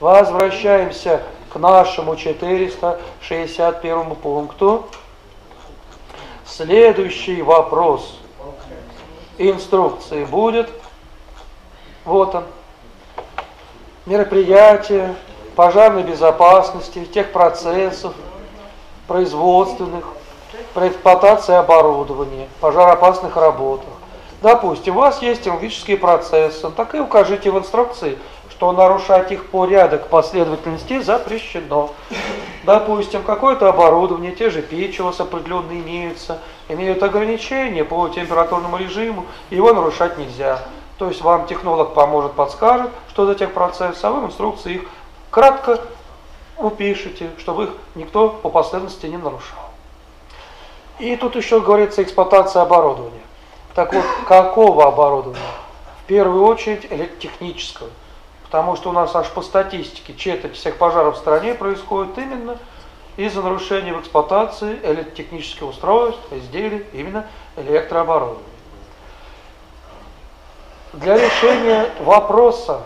Возвращаемся к нашему 461 пункту. Следующий вопрос инструкции будет. Вот он. Мероприятия пожарной безопасности, тех процессов производственных, при эксплуатации оборудования, пожароопасных работах. Допустим, у вас есть технологические процессы, так и укажите в инструкции, что нарушать их порядок последовательности запрещено. Допустим, какое-то оборудование, те же печи у вас определенно имеются, имеют ограничения по температурному режиму, его нарушать нельзя. То есть вам технолог поможет, подскажет, что за тех процесс, а вы в инструкции их кратко упишите, чтобы их никто по последовательности не нарушал. И тут еще говорится эксплуатация оборудования. Так вот, какого оборудования? В первую очередь электротехнического. Потому что у нас аж по статистике четверть всех пожаров в стране происходит именно из-за нарушения в эксплуатации электротехнических устройств, изделий, именно электрооборудования. Для решения вопроса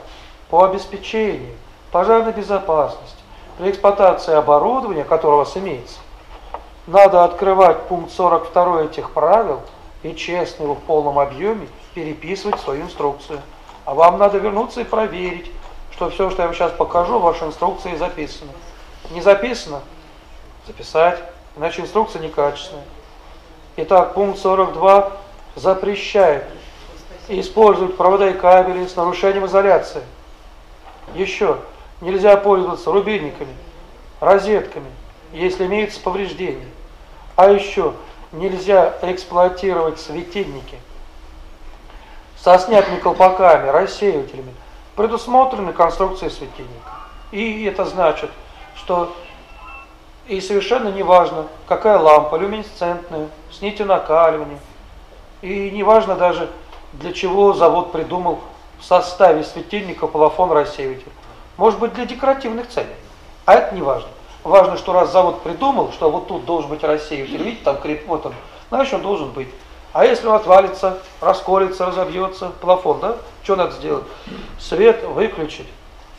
по обеспечению пожарной безопасности при эксплуатации оборудования, которое у вас имеется, надо открывать пункт 42 этих правил и честно его в полном объеме переписывать свою инструкцию. А вам надо вернуться и проверить, что все, что я вам сейчас покажу, в вашей инструкции записано. Не записано? Записать, иначе инструкция некачественная. Итак, пункт 42 запрещает использовать провода и кабели с нарушением изоляции. Еще нельзя пользоваться рубильниками, розетками, если имеются повреждения. А еще нельзя эксплуатировать светильники со снятыми колпаками, рассеивателями, предусмотрены конструкцией светильника. И это значит, что и совершенно не важно, какая лампа, люминесцентная, с нитью накаливания. И не важно даже, для чего завод придумал в составе светильника плафон рассеиватель. Может быть для декоративных целей. А это не важно. Важно, что раз завод придумал, что вот тут должен быть рассеиватель, видите, там крип, вот он, значит он должен быть. А если он отвалится, расколется, разобьется, плафон, да? Что надо сделать? Свет выключить,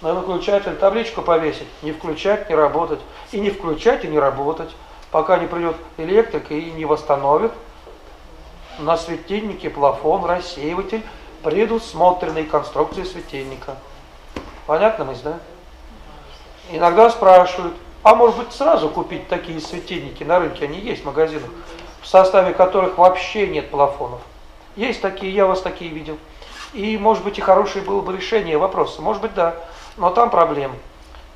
на выключатель табличку повесить, не включать, не работать. И не включать, и не работать, пока не придет электрик и не восстановит на светильнике плафон, рассеиватель, предусмотренной конструкции светильника. Понятно мысль, да? Иногда спрашивают, а может быть сразу купить такие светильники на рынке, они есть в магазинах, в составе которых вообще нет плафонов. Есть такие, я вас такие видел. И может быть и хорошее было бы решение вопроса, может быть да, но там проблема.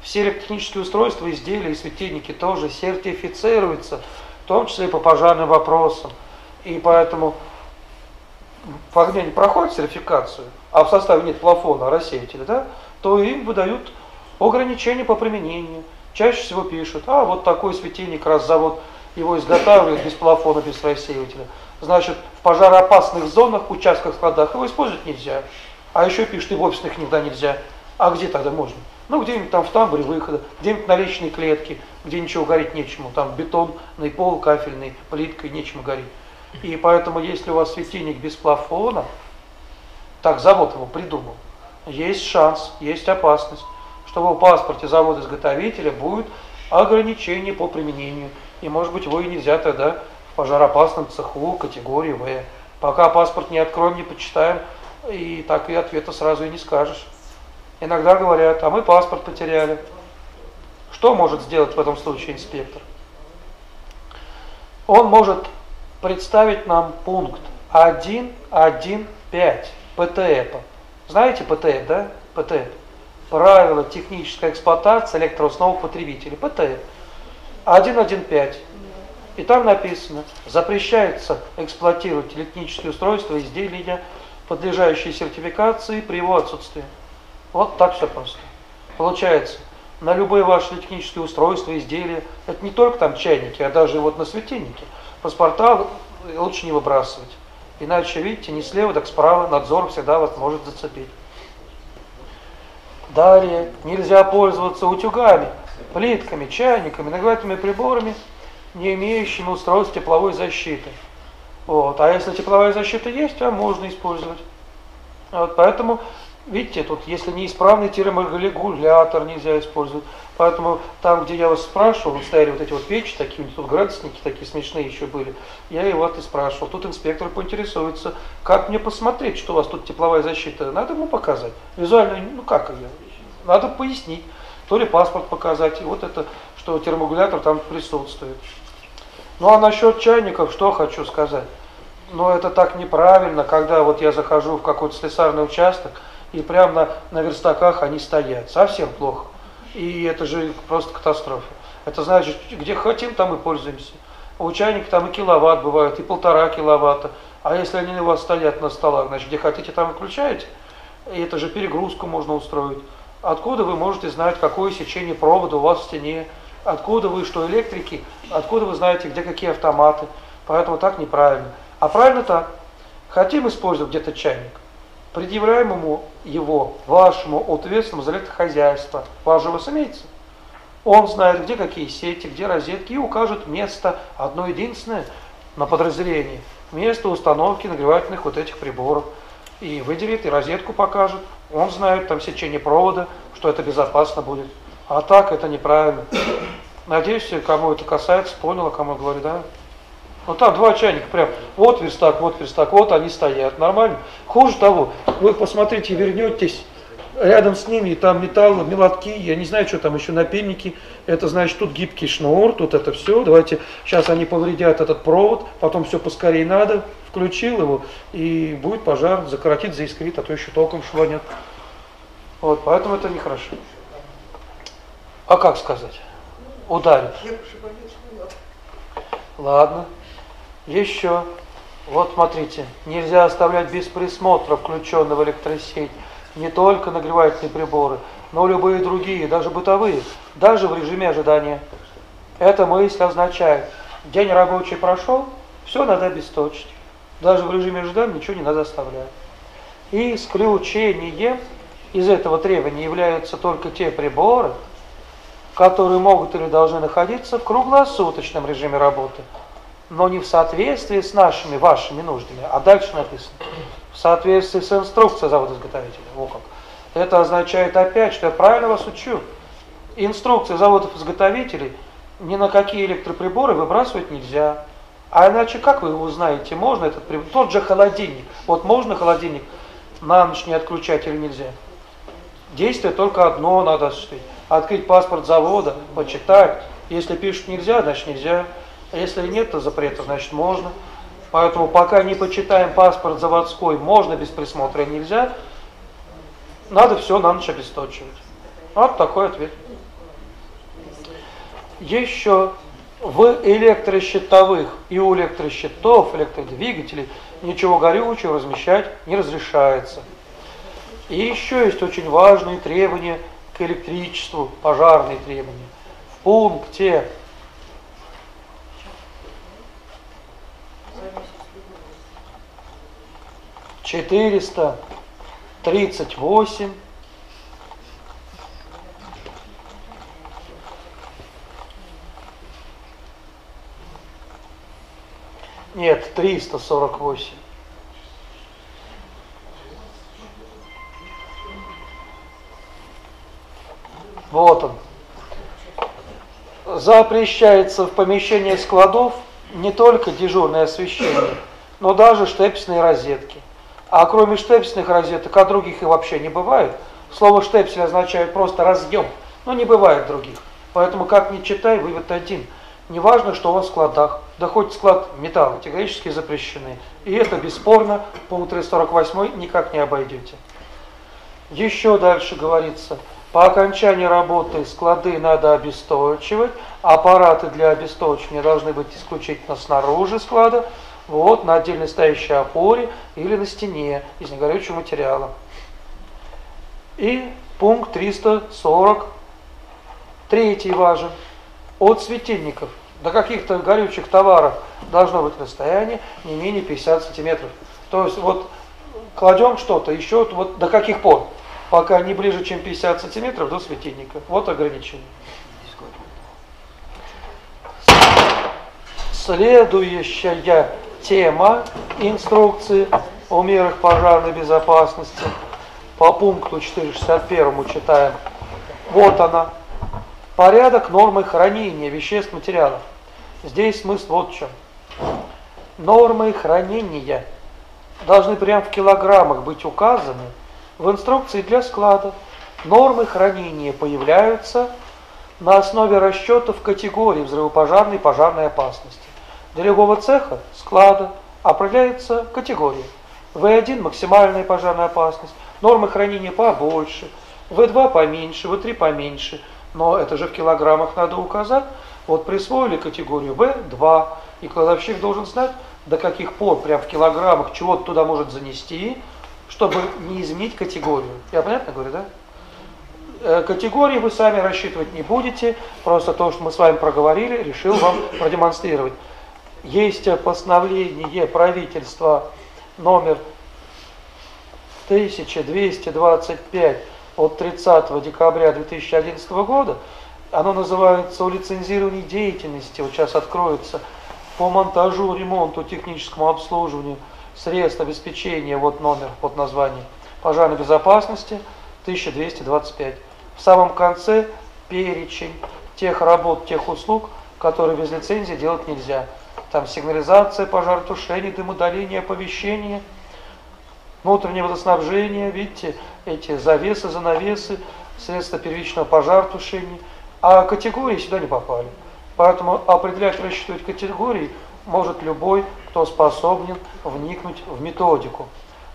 Все электротехнические устройства, изделия и светильники тоже сертифицируются, в том числе и по пожарным вопросам. И поэтому в огне не проходит сертификацию, а в составе нет плафона, рассеятеля, да, то им выдают ограничения по применению. Чаще всего пишут, а вот такой светильник, раз завод его изготавливает без плафона, без рассеивателя, значит, в пожароопасных зонах, участках, складах его использовать нельзя. А еще пишут, и в офисных никогда нельзя. А где тогда можно? Ну, где-нибудь там в тамбуре выхода, где-нибудь на личной клетке, где ничего горить нечему. Там бетонный пол, кафельный, плиткой, нечему горит. И поэтому, если у вас светильник без плафона, так завод его придумал, есть шанс, есть опасность что в паспорте завода-изготовителя будет ограничение по применению. И может быть его и нельзя тогда в пожароопасном цеху категории В. Пока паспорт не откроем, не почитаем, и так и ответа сразу и не скажешь. Иногда говорят, а мы паспорт потеряли. Что может сделать в этом случае инспектор? Он может представить нам пункт 1.1.5 ПТЭПа. Знаете ПТЭП, да? ПТЭП правила технической эксплуатации электроустановок потребителей, ПТЭ, 1.1.5. И там написано, запрещается эксплуатировать электрические устройства, изделия, подлежащие сертификации при его отсутствии. Вот так все просто. Получается, на любые ваши технические устройства, изделия, это не только там чайники, а даже вот на светильнике, паспорта лучше не выбрасывать. Иначе, видите, не слева, так справа надзор всегда вас может зацепить. Далее нельзя пользоваться утюгами, плитками, чайниками, нагревательными приборами, не имеющими устройств тепловой защиты. Вот. А если тепловая защита есть, то можно использовать. Вот. Поэтому Видите, тут если неисправный терморегулятор нельзя использовать. Поэтому там, где я вас спрашивал, стояли вот эти вот печи такие, тут градусники такие смешные еще были, я его вот и спрашивал. Тут инспектор поинтересуется, как мне посмотреть, что у вас тут тепловая защита. Надо ему показать. Визуально, ну как ее? Надо пояснить. То ли паспорт показать, и вот это, что терморегулятор там присутствует. Ну а насчет чайников, что хочу сказать. Но это так неправильно, когда вот я захожу в какой-то слесарный участок, и прямо на, на верстаках они стоят. Совсем плохо. И это же просто катастрофа. Это значит, где хотим, там и пользуемся. У чайника там и киловатт бывает, и полтора киловатта. А если они у вас стоят на столах, значит, где хотите, там выключаете. И это же перегрузку можно устроить. Откуда вы можете знать, какое сечение провода у вас в стене? Откуда вы, что электрики? Откуда вы знаете, где какие автоматы? Поэтому так неправильно. А правильно так. Хотим использовать где-то чайник? предъявляем ему его, вашему ответственному за электрохозяйство. Вас же имеется. Он знает, где какие сети, где розетки, и укажет место одно единственное на подразделении, место установки нагревательных вот этих приборов. И выделит, и розетку покажет. Он знает там сечение провода, что это безопасно будет. А так это неправильно. Надеюсь, кому это касается, понял, о кому говорю, да? Ну там два чайника прям, вот верстак, вот верстак, вот они стоят, нормально. Хуже того, вы посмотрите, вернетесь, рядом с ними там металл, молотки, я не знаю, что там еще, напильники. Это значит, тут гибкий шнур, тут это все. Давайте, сейчас они повредят этот провод, потом все поскорее надо. Включил его, и будет пожар, закоротит, заискрит, а то еще толком шванет. Вот, поэтому это нехорошо. А как сказать? Ударит. Ладно. Еще, вот смотрите, нельзя оставлять без присмотра включенного электросеть не только нагревательные приборы, но любые другие, даже бытовые, даже в режиме ожидания. Эта мысль означает, день рабочий прошел, все надо обесточить. Даже в режиме ожидания ничего не надо оставлять. И исключением из этого требования являются только те приборы, которые могут или должны находиться в круглосуточном режиме работы – но не в соответствии с нашими, вашими нуждами. А дальше написано, в соответствии с инструкцией завода-изготовителя. Во как. Это означает опять, что я правильно вас учу. Инструкции заводов-изготовителей ни на какие электроприборы выбрасывать нельзя. А иначе как вы узнаете, можно этот прибор? Тот же холодильник. Вот можно холодильник на ночь не отключать или нельзя? Действие только одно надо осуществить. Открыть паспорт завода, почитать. Если пишут нельзя, значит нельзя. А если нет то запрета, значит можно. Поэтому пока не почитаем паспорт заводской, можно без присмотра нельзя, надо все на ночь обесточивать. Вот такой ответ. Еще в электрощитовых и у электрощитов, электродвигателей ничего горючего размещать не разрешается. И еще есть очень важные требования к электричеству, пожарные требования. В пункте 438 Нет, 348. Вот он. Запрещается в помещении складов не только дежурное освещение, но даже штепсные розетки. А кроме штепсельных розеток, а других и вообще не бывает. Слово штепсель означает просто разъем, но не бывает других. Поэтому как ни читай, вывод один. Неважно, что у вас в складах, да хоть склад металла, категорически запрещены. И это бесспорно, пункт 348 никак не обойдете. Еще дальше говорится, по окончании работы склады надо обесточивать, аппараты для обесточивания должны быть исключительно снаружи склада, вот, на отдельно стоящей опоре или на стене из негорючего материала. И пункт 340, третий важен. От светильников до каких-то горючих товаров должно быть расстояние не менее 50 сантиметров. То есть вот кладем что-то, еще вот до каких пор? Пока не ближе, чем 50 сантиметров до светильника. Вот ограничение. Следующая тема инструкции о мерах пожарной безопасности. по пункту 461 читаем. Вот она. Порядок нормы хранения веществ материалов. Здесь смысл вот в чем. Нормы хранения должны прямо в килограммах быть указаны в инструкции для склада. Нормы хранения появляются на основе расчетов категорий взрывопожарной и пожарной опасности. Для любого цеха, склада определяется категория. В1 максимальная пожарная опасность, нормы хранения побольше, В2 поменьше, В3 поменьше, но это же в килограммах надо указать. Вот присвоили категорию В2, и кладовщик должен знать, до каких пор прям в килограммах чего-то туда может занести, чтобы не изменить категорию. Я понятно говорю, да? Э, категории вы сами рассчитывать не будете, просто то, что мы с вами проговорили, решил вам продемонстрировать. Есть постановление правительства номер 1225 от 30 декабря 2011 года, оно называется «О лицензировании деятельности», вот сейчас откроется, по монтажу, ремонту, техническому обслуживанию средств обеспечения, вот номер под названием. Пожарной безопасности, 1225. В самом конце перечень тех работ, тех услуг, которые без лицензии делать нельзя. Там сигнализация, пожаротушение, дымодаление, оповещение, внутреннее водоснабжение, видите, эти завесы, занавесы, средства первичного пожаротушения. А категории сюда не попали. Поэтому определять, рассчитывать категории может любой, кто способен вникнуть в методику.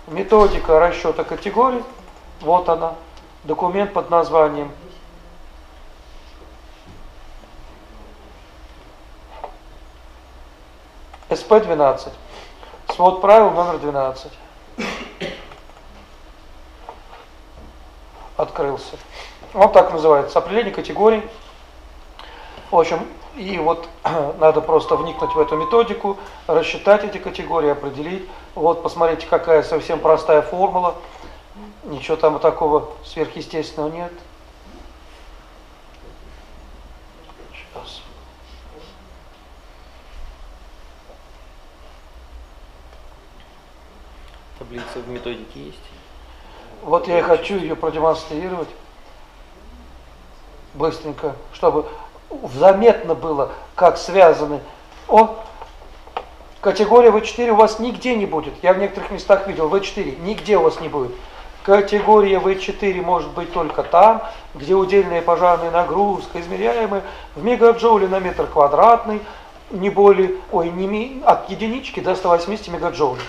Методика расчета категорий, вот она, документ под названием СП-12. Свод правил номер 12. Открылся. Вот так называется. Определение категорий. В общем, и вот надо просто вникнуть в эту методику, рассчитать эти категории, определить. Вот посмотрите, какая совсем простая формула. Ничего там такого сверхъестественного нет. Сейчас. Таблица в методике есть? Вот я и хочу ее продемонстрировать быстренько, чтобы заметно было, как связаны. О, категория В4 у вас нигде не будет. Я в некоторых местах видел В4, нигде у вас не будет. Категория В4 может быть только там, где удельная пожарная нагрузка, измеряемая в мегаджоуле на метр квадратный, не более, ой, не, от единички до 180 мегаджоулей.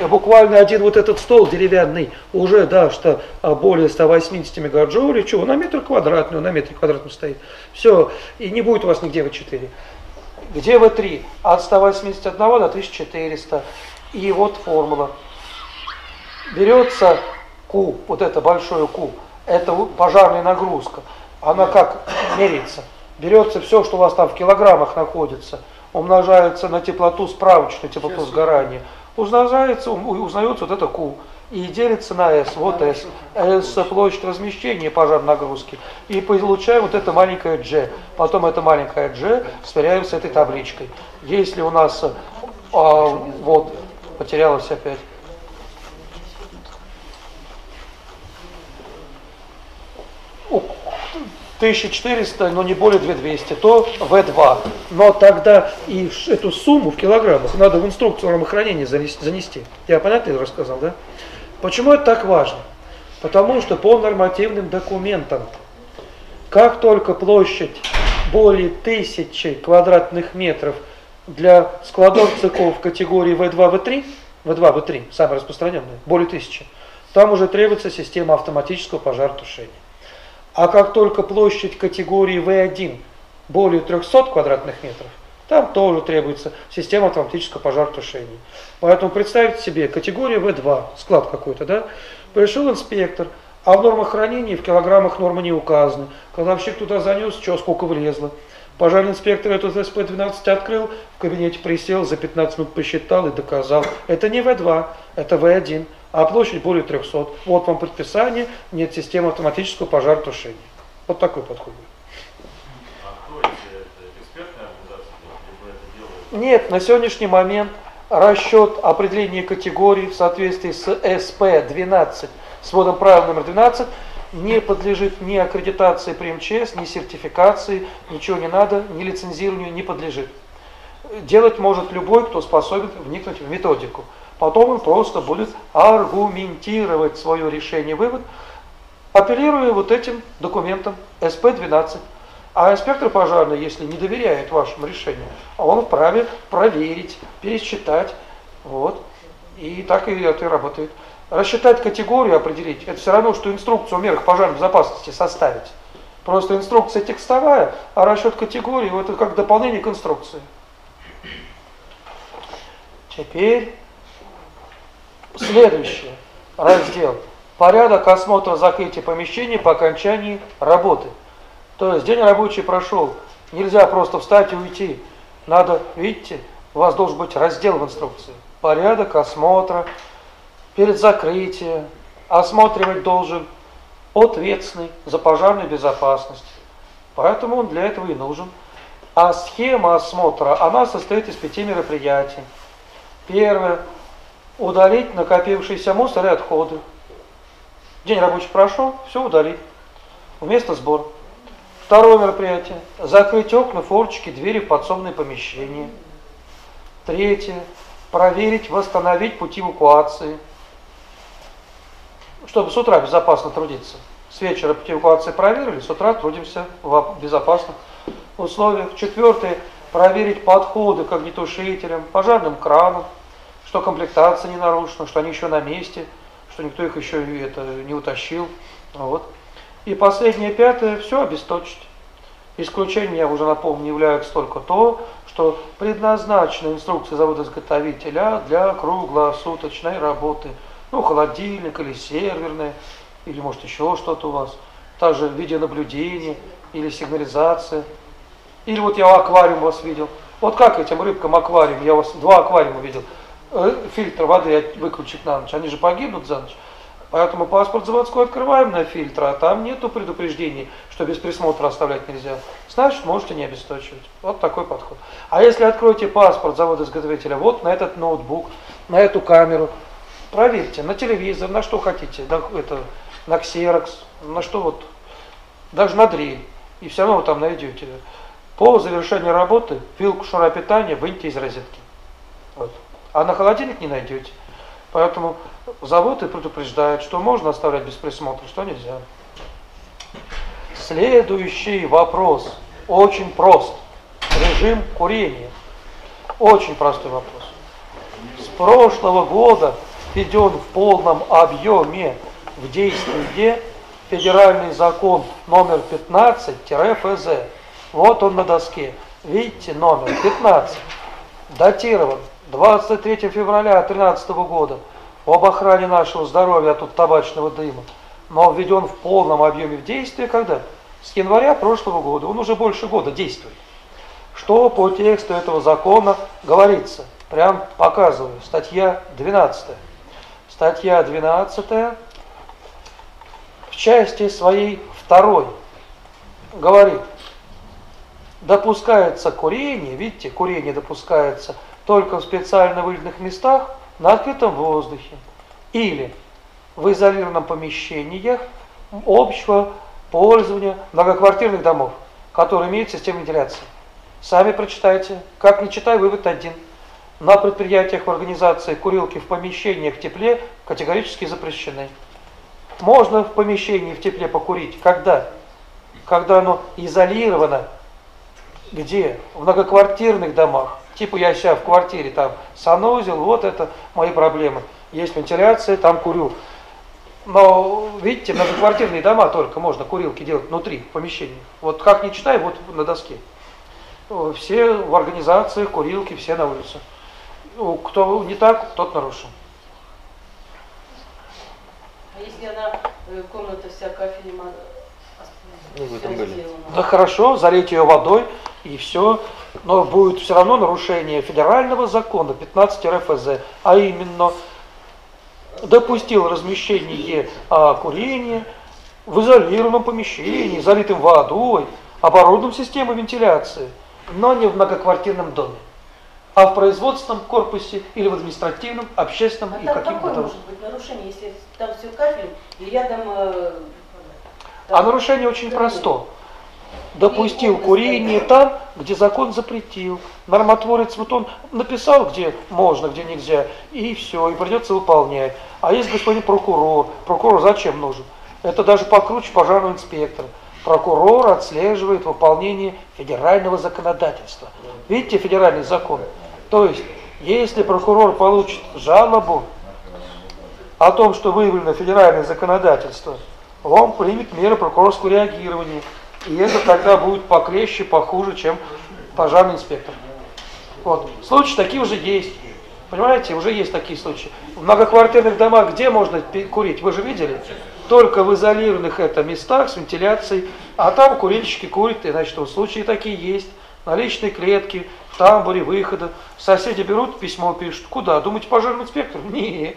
И буквально один вот этот стол деревянный уже, да, что а, более 180 мегаджоулей, чего, на метр квадратный, на метре квадратном стоит. Все, и не будет у вас нигде В4. Где В3? От 181 до 1400. И вот формула. Берется Q, вот это большое Q, это пожарная нагрузка. Она как меряется? Берется все, что у вас там в килограммах находится – умножается на теплоту справочную, теплоту сгорания, умножается, узнается вот это Q и делится на S, вот S. S площадь размещения пожарной нагрузки. И получаем вот это маленькое G. Потом это маленькое G сверяем с этой табличкой. Если у нас, а, вот, потерялось опять. 1400, но не более 2200, то В2. Но тогда и эту сумму в килограммах надо в инструкцию хранения занести. Я понятно рассказал, да? Почему это так важно? Потому что по нормативным документам, как только площадь более тысячи квадратных метров для складов цехов категории В2, В3, В2, В3, самые распространенные, более тысячи, там уже требуется система автоматического пожаротушения. А как только площадь категории В1 более 300 квадратных метров, там тоже требуется система автоматического пожаротушения. Поэтому представьте себе, категория В2, склад какой-то, да, пришел инспектор, а в нормах хранения в килограммах нормы не указаны. Кладовщик туда занес, что, сколько влезло. Пожарный инспектор эту СП-12 открыл, в кабинете присел, за 15 минут посчитал и доказал. Это не В2, это В1 а площадь более 300. Вот вам предписание, нет системы автоматического пожаротушения. Вот такой подход. Нет, на сегодняшний момент расчет определения категорий в соответствии с СП-12 с вводом правил номер 12 не подлежит ни аккредитации при МЧС, ни сертификации, ничего не надо, ни лицензированию не подлежит. Делать может любой, кто способен вникнуть в методику. Потом он просто будет аргументировать свое решение, вывод, апеллируя вот этим документом СП-12. А инспектор пожарный, если не доверяет вашему решению, он вправе проверить, пересчитать, вот, и так и это и работает. Рассчитать категорию, определить, это все равно, что инструкцию о мерах пожарной безопасности составить. Просто инструкция текстовая, а расчет категории, это как дополнение к инструкции. Теперь следующий раздел. Порядок осмотра закрытия помещений по окончании работы. То есть день рабочий прошел, нельзя просто встать и уйти. Надо, видите, у вас должен быть раздел в инструкции. Порядок осмотра, перед закрытием, осматривать должен ответственный за пожарную безопасность. Поэтому он для этого и нужен. А схема осмотра, она состоит из пяти мероприятий. Первое. Удалить накопившийся мусор и отходы. День рабочий прошел, все удалить. Вместо сбора. Второе мероприятие. Закрыть окна, форчики, двери в подсобные помещения. Третье. Проверить, восстановить пути эвакуации. Чтобы с утра безопасно трудиться. С вечера пути эвакуации проверили, с утра трудимся в безопасных условиях. Четвертое. Проверить подходы к огнетушителям, пожарным кранам, что комплектация не нарушена, что они еще на месте, что никто их еще это, не утащил. Вот. И последнее, пятое, все обесточить. Исключением, я уже напомню, является только то, что предназначена инструкция завода-изготовителя для круглосуточной работы. Ну, холодильник или серверная, или может еще что-то у вас. Также видеонаблюдение или сигнализация. Или вот я аквариум вас видел. Вот как этим рыбкам аквариум, я вас два аквариума видел. Э, фильтр воды выключить на ночь, они же погибнут за ночь. Поэтому паспорт заводской открываем на фильтр, а там нету предупреждений, что без присмотра оставлять нельзя. Значит, можете не обесточивать. Вот такой подход. А если откроете паспорт завода-изготовителя, вот на этот ноутбук, на эту камеру, проверьте, на телевизор, на что хотите, на, это, на ксерокс, на что вот, даже на дрель, и все равно вы там найдете. По завершении работы вилку шуропитания выньте из розетки. Вот. А на холодильник не найдете. Поэтому завод и предупреждает, что можно оставлять без присмотра, что нельзя. Следующий вопрос. Очень прост. Режим курения. Очень простой вопрос. С прошлого года введен в полном объеме в действие федеральный закон номер 15-ФЗ. Вот он на доске. Видите, номер 15. Датирован 23 февраля 2013 года об охране нашего здоровья от табачного дыма, но введен в полном объеме в действие когда? С января прошлого года. Он уже больше года действует. Что по тексту этого закона говорится? Прям показываю. Статья 12. Статья 12 в части своей второй говорит, допускается курение, видите, курение допускается – только в специально выделенных местах на открытом воздухе или в изолированном помещениях общего пользования многоквартирных домов, которые имеют систему вентиляции. Сами прочитайте. Как не читай, вывод один. На предприятиях в организации курилки в помещениях в тепле категорически запрещены. Можно в помещении в тепле покурить. Когда? Когда оно изолировано. Где? В многоквартирных домах. Типа я себя в квартире там санузел, вот это мои проблемы. Есть вентиляция, там курю. Но, видите, многоквартирные дома только можно курилки делать внутри помещения. Вот как не читай, вот на доске. Все в организациях, курилки, все на улице. Кто не так, тот нарушил. А если она, э, комната вся кафелем, ну, в этом были. Да хорошо, залейте ее водой, и все. Но будет все равно нарушение федерального закона 15 РФЗ, а именно допустил размещение а, курения в изолированном помещении, залитым водой, оборудованным системой вентиляции, но не в многоквартирном доме. а в производственном корпусе или в административном, общественном А и там каким какое может быть нарушение, если там все кафель и рядом... э, А там- нарушение очень просто. Допустил курение там, где закон запретил. Нормотворец вот он написал, где можно, где нельзя, и все, и придется выполнять. А есть господин прокурор. Прокурор зачем нужен? Это даже покруче пожарного инспектора. Прокурор отслеживает выполнение федерального законодательства. Видите, федеральный закон. То есть, если прокурор получит жалобу о том, что выявлено федеральное законодательство, он примет меры прокурорского реагирования. И это тогда будет поклеще, похуже, чем пожарный инспектор. Вот. Случаи такие уже есть. Понимаете, уже есть такие случаи. В многоквартирных домах где можно курить? Вы же видели? Только в изолированных это местах с вентиляцией. А там курильщики курят, и значит, вот случаи такие есть. На личной клетке, в тамбуре, выхода. Соседи берут, письмо пишут. Куда? Думаете, пожарный инспектор? Не.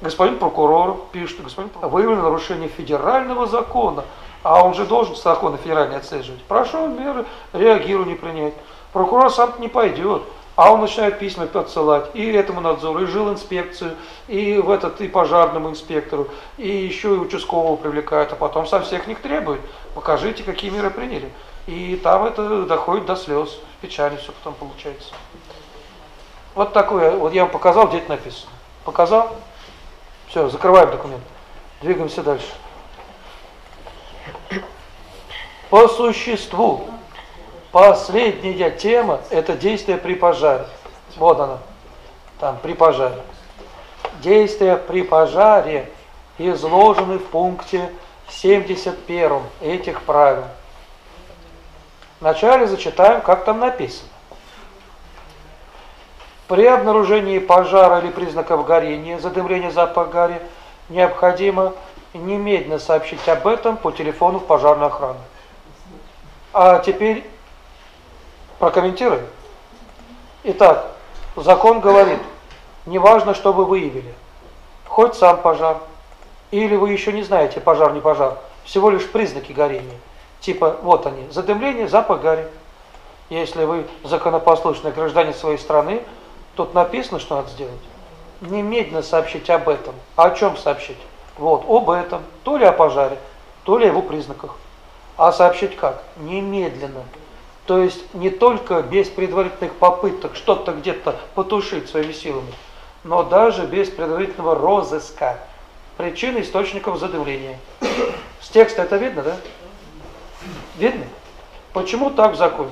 Господин прокурор пишет, господин прокурор, выявлено нарушение федерального закона, а он же должен законы федеральные отслеживать. Прошу меры реагирования принять. Прокурор сам не пойдет, а он начинает письма подсылать и этому надзору, и жилинспекцию, и в этот, и пожарному инспектору, и еще и участкового привлекают, а потом со всех них требует. Покажите, какие меры приняли. И там это доходит до слез, печали все потом получается. Вот такое, вот я вам показал, где это написано. Показал? Все, закрываем документ. Двигаемся дальше. По существу, последняя тема – это действие при пожаре. Вот она, там, при пожаре. Действия при пожаре изложены в пункте 71 этих правил. Вначале зачитаем, как там написано. При обнаружении пожара или признаков горения, задымления запах гари, необходимо немедленно сообщить об этом по телефону в пожарную охрану. А теперь прокомментируем. Итак, закон говорит, неважно, что вы выявили, хоть сам пожар, или вы еще не знаете, пожар не пожар, всего лишь признаки горения. Типа, вот они, задымление, запах гари. Если вы законопослушный гражданин своей страны, тут написано, что надо сделать. Немедленно сообщить об этом. А о чем сообщить? Вот, об этом. То ли о пожаре, то ли о его признаках. А сообщить как? Немедленно. То есть не только без предварительных попыток что-то где-то потушить своими силами, но даже без предварительного розыска причин источников задымления. С текста это видно, да? Видно? Почему так в законе?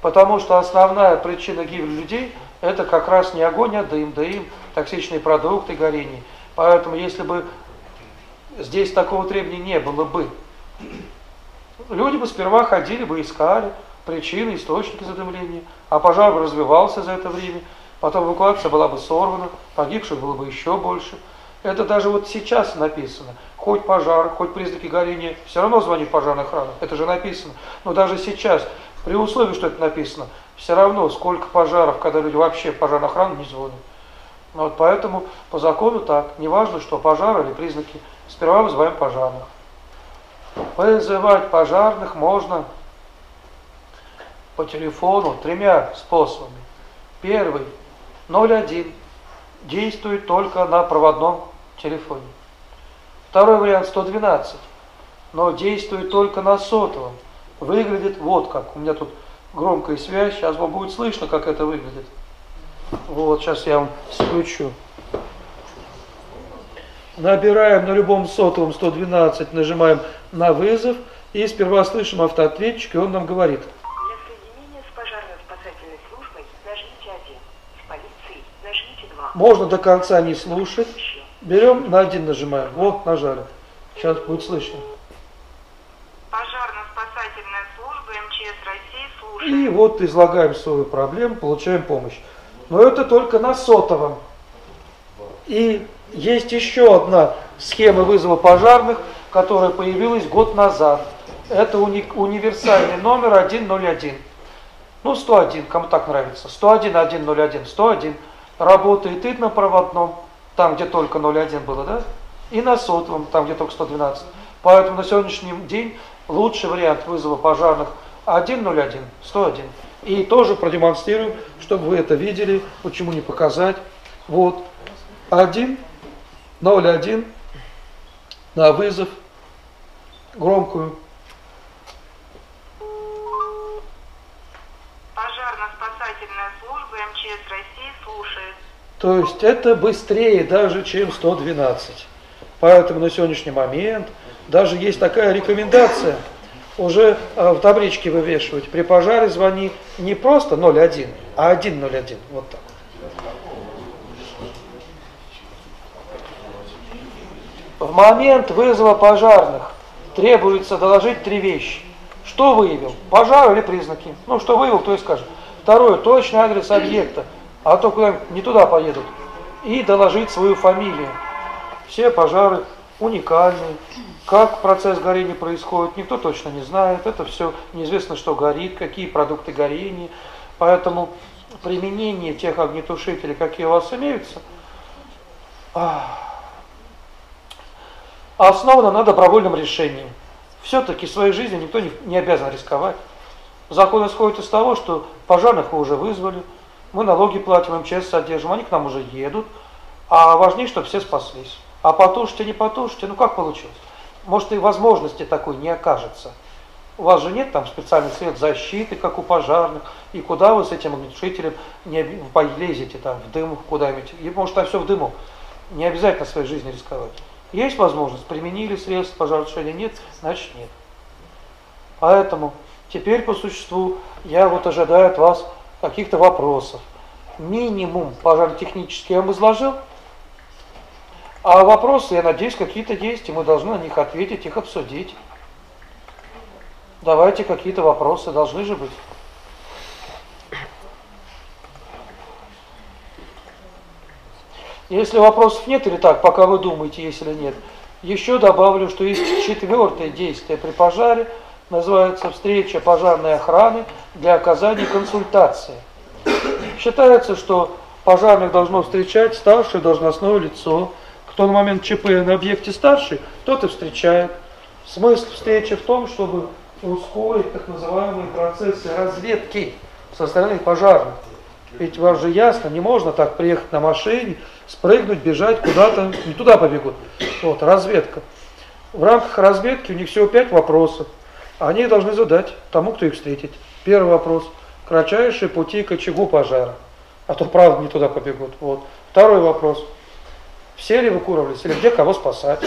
Потому что основная причина гибели людей – это как раз не огонь, а дым, дым, токсичные продукты, горение. Поэтому если бы здесь такого требования не было бы, люди бы сперва ходили бы, искали причины, источники задымления, а пожар бы развивался за это время, потом эвакуация была бы сорвана, погибших было бы еще больше. Это даже вот сейчас написано. Хоть пожар, хоть признаки горения, все равно звонит пожарная охрана. Это же написано. Но даже сейчас, при условии, что это написано, все равно сколько пожаров, когда люди вообще в пожарную охрану не звонят. Ну Вот поэтому по закону так, неважно, что пожар или признаки, сперва вызываем пожарных. Вызывать пожарных можно по телефону тремя способами. Первый 01 действует только на проводном телефоне. Второй вариант 112, но действует только на сотовом. Выглядит вот как. У меня тут громкая связь, сейчас вам будет слышно, как это выглядит. Вот, сейчас я вам включу. Набираем на любом сотовом 112, нажимаем на вызов и сперва слышим автоответчик, и он нам говорит. Для соединения с пожарно-спасательной службой нажмите 1. С полицией нажмите 2. Можно до конца не слушать. Берем, на один нажимаем. Вот, нажали. Сейчас будет слышно. Пожарно-спасательная служба МЧС России слушает. И вот излагаем свою проблему, получаем помощь. Но это только на сотовом. И есть еще одна схема вызова пожарных, которая появилась год назад. Это уни- универсальный номер 101. Ну, 101, кому так нравится. 101, 101, 101. Работает и на проводном, там, где только 01 было, да? И на сотовом, там, где только 112. Поэтому на сегодняшний день лучший вариант вызова пожарных 101, 101. И тоже продемонстрируем, чтобы вы это видели, почему не показать. Вот, 1, 0, 1, на вызов, громкую. Пожарно-спасательная служба МЧС России слушает. То есть это быстрее даже, чем 112. Поэтому на сегодняшний момент даже есть такая рекомендация уже э, в табличке вывешивать. При пожаре звони не просто 01, а 101. Вот так. В момент вызова пожарных требуется доложить три вещи. Что выявил? Пожар или признаки? Ну, что выявил, то и скажет. Второе, точный адрес объекта, а то куда не туда поедут. И доложить свою фамилию. Все пожары уникальные. Как процесс горения происходит, никто точно не знает. Это все неизвестно, что горит, какие продукты горения. Поэтому применение тех огнетушителей, какие у вас имеются, основано на добровольном решении. Все-таки своей жизни никто не, не обязан рисковать. Закон исходит из того, что пожарных вы уже вызвали, мы налоги платим, МЧС содержим, они к нам уже едут, а важнее, чтобы все спаслись. А потушите, не потушите, ну как получилось? Может и возможности такой не окажется. У вас же нет там специальный свет защиты, как у пожарных, и куда вы с этим огнетушителем не полезете там в дым куда-нибудь, и может там все в дыму. Не обязательно своей жизнью рисковать. Есть возможность, применили средства пожаротушения, нет, значит нет. Поэтому теперь по существу я вот ожидаю от вас каких-то вопросов. Минимум пожаротехнический я вам изложил, а вопросы, я надеюсь, какие-то есть, и мы должны на них ответить, их обсудить. Давайте какие-то вопросы, должны же быть. Если вопросов нет или так, пока вы думаете, есть или нет, еще добавлю, что есть четвертое действие при пожаре, называется встреча пожарной охраны для оказания консультации. Считается, что пожарных должно встречать старшее должностное лицо. Кто на момент ЧП на объекте старший, тот и встречает. Смысл встречи в том, чтобы ускорить так называемые процессы разведки со стороны пожарных. Ведь вам же ясно, не можно так приехать на машине, спрыгнуть, бежать куда-то, не туда побегут. Вот, разведка. В рамках разведки у них всего пять вопросов. Они должны задать тому, кто их встретит. Первый вопрос. Кратчайшие пути к очагу пожара. А то правда не туда побегут. Вот. Второй вопрос. Все ли эвакуировались или где кого спасать?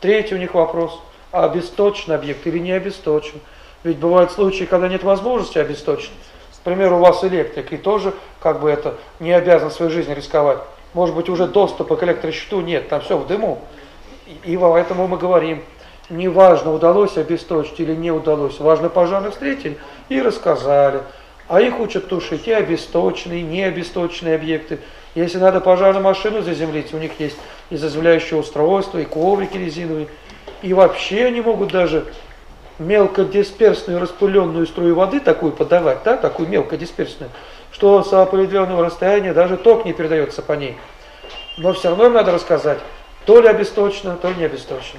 Третий у них вопрос. А обесточен объект или не обесточен? Ведь бывают случаи, когда нет возможности обесточить. К примеру, у вас электрик, и тоже как бы это не обязан своей жизнью рисковать. Может быть, уже доступа к электросчету нет, там все в дыму. И, поэтому мы говорим, неважно, удалось обесточить или не удалось, важно пожарных встретили и рассказали. А их учат тушить и обесточенные, и необесточенные объекты. Если надо пожарную машину заземлить, у них есть и заземляющее устройство, и коврики резиновые. И вообще они могут даже мелкодисперсную распыленную струю воды такую подавать, да, такую мелкодисперсную, что с определенного расстояния даже ток не передается по ней. Но все равно им надо рассказать, то ли обесточено, то ли не обесточено.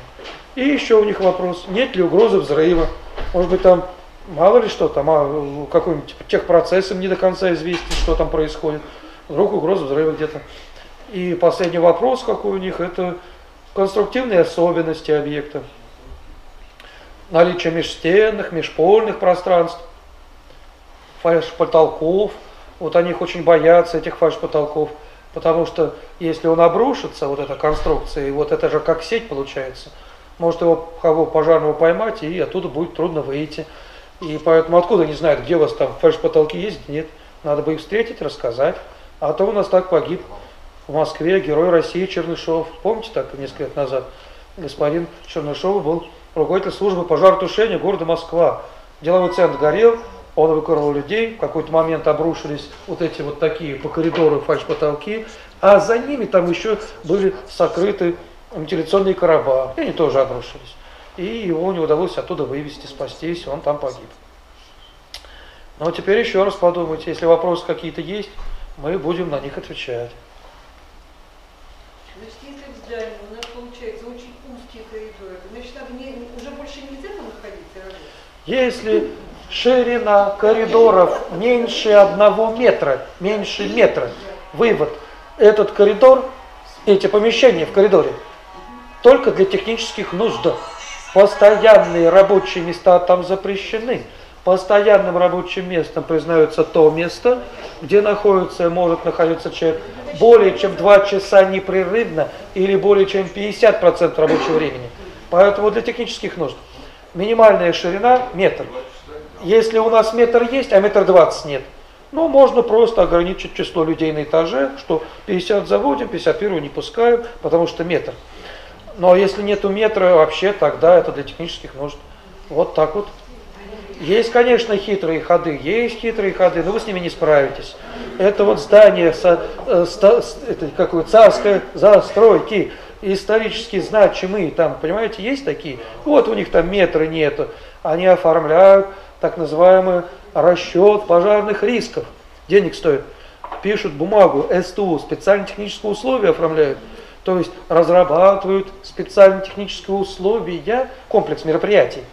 И еще у них вопрос, нет ли угрозы взрыва. Может быть там, мало ли что там, а, какой-нибудь техпроцессом не до конца известен, что там происходит. Вдруг угроза взрыва где-то. И последний вопрос, какой у них, это конструктивные особенности объекта наличие межстенных, межпольных пространств, фальш-потолков. Вот они их очень боятся, этих фальш-потолков, потому что если он обрушится, вот эта конструкция, и вот это же как сеть получается, может его кого пожарного поймать, и оттуда будет трудно выйти. И поэтому откуда не знают, где у вас там фальш-потолки есть, нет. Надо бы их встретить, рассказать. А то у нас так погиб в Москве герой России Чернышов. Помните так, несколько лет назад? Господин Чернышов был руководитель службы пожаротушения города Москва. Деловой центр горел, он эвакуировал людей, в какой-то момент обрушились вот эти вот такие по коридору фальш-потолки, а за ними там еще были сокрыты вентиляционные короба, и они тоже обрушились. И его не удалось оттуда вывести, спастись, он там погиб. Но теперь еще раз подумайте, если вопросы какие-то есть, мы будем на них отвечать. Значит, если в здании у нас получается очень узкие коридоры, значит, не, уже больше нельзя там находиться? Если Ширина коридоров меньше одного метра, меньше метра. Вывод. Этот коридор, эти помещения в коридоре, только для технических нужд. Постоянные рабочие места там запрещены. Постоянным рабочим местом признается то место, где находится, может находиться человек более чем 2 часа непрерывно или более чем 50% рабочего времени. Поэтому для технических нужд минимальная ширина метр. Если у нас метр есть, а метр двадцать нет, ну, можно просто ограничить число людей на этаже, что 50 заводим, 51 не пускаем, потому что метр. Но если нету метра вообще, тогда это для технических нужд. Вот так вот. Есть, конечно, хитрые ходы, есть хитрые ходы, но вы с ними не справитесь. Это вот здание со, э, ста, это какой царской застройки, исторически значимые, там, понимаете, есть такие. Вот у них там метра нету. Они оформляют так называемый расчет пожарных рисков. Денег стоит. Пишут бумагу, СТУ, специальные технические условия оформляют. То есть разрабатывают специальные технические условия, комплекс мероприятий,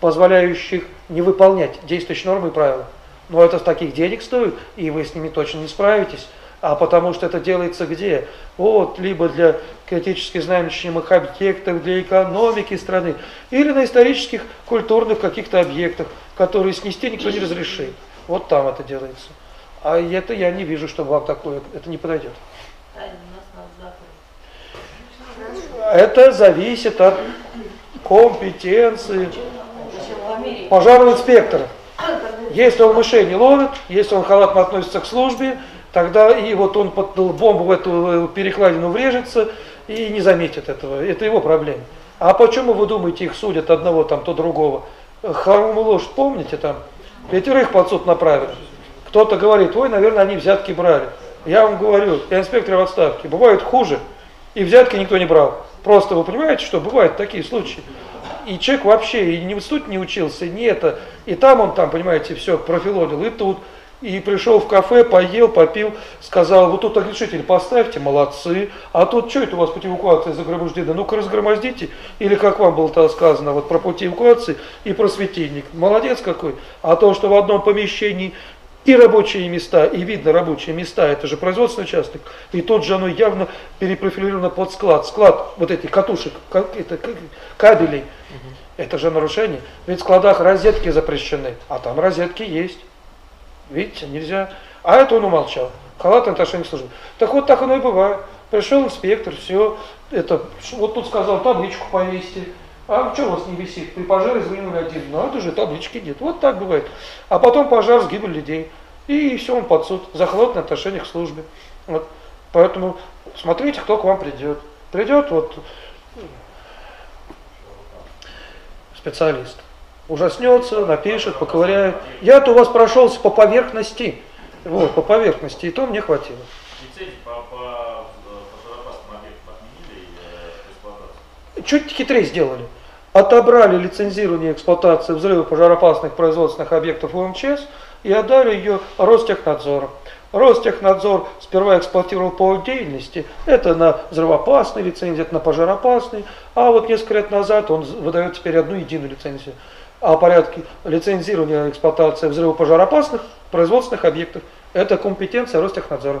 позволяющих не выполнять действующие нормы и правила. Но это таких денег стоит, и вы с ними точно не справитесь. А потому что это делается где? Вот, либо для критически значимых объектов, для экономики страны, или на исторических, культурных каких-то объектах, которые снести никто не разрешит. Вот там это делается. А это я не вижу, чтобы вам такое, это не подойдет. Это зависит от компетенции пожарного инспектора. Если он мышей не ловит, если он халатно относится к службе, тогда и вот он под бомбу в эту перекладину врежется и не заметит этого. Это его проблема. А почему вы думаете, их судят одного там, то другого? Харуму ложь, помните там? Пятерых под суд направили. Кто-то говорит, ой, наверное, они взятки брали. Я вам говорю, я инспектор в отставке, бывает хуже, и взятки никто не брал. Просто вы понимаете, что бывают такие случаи. И человек вообще и не в институте не учился, не это. И там он там, понимаете, все профилолил, и тут. И пришел в кафе, поел, попил, сказал, вот тут огнетушитель поставьте, молодцы. А тут что это у вас пути эвакуации загромождены? Ну-ка разгромоздите. Или как вам было сказано, вот про пути эвакуации и про светильник. Молодец какой. А то, что в одном помещении и рабочие места, и видно рабочие места, это же производственный участок, и тут же оно явно перепрофилировано под склад. Склад вот этих катушек, как, это, кабелей, угу. это же нарушение. Ведь в складах розетки запрещены, а там розетки есть. Видите, нельзя. А это он умолчал. Халат отношение к службе. Так вот так оно и бывает. Пришел инспектор, все, это, вот тут сказал, табличку повесьте. А что у вас не висит? При пожаре сгинули один. Надо же, таблички нет. Вот так бывает. А потом пожар с гибель людей. И все, он под суд. За холодное отношение к службе. Вот. Поэтому смотрите, кто к вам придет. Придет вот специалист. Ужаснется, напишет, поковыряет. Я-то у вас прошелся по поверхности. Вот, по поверхности. И то мне хватило. чуть хитрее сделали. Отобрали лицензирование эксплуатации взрывов пожароопасных производственных объектов УМЧС и отдали ее Ростехнадзору. Ростехнадзор сперва эксплуатировал по деятельности, это на взрывоопасный лицензии, это на пожароопасный, а вот несколько лет назад он выдает теперь одну единую лицензию о порядке лицензирования эксплуатации взрывопожароопасных производственных объектов. Это компетенция Ростехнадзора.